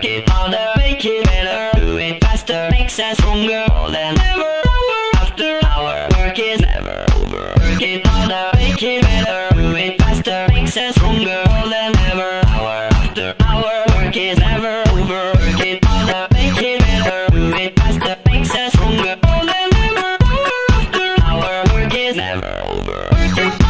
Work it harder, make it better Do it faster, makes us stronger More than ever, hour after hour Work is never over. Work it harder, make it better Do it faster, makes us stronger More than ever, hour after hour Work is never over. Work it harder, make it better Do it faster, makes us stronger More than ever, hour after hour Work is never over. Work it harder,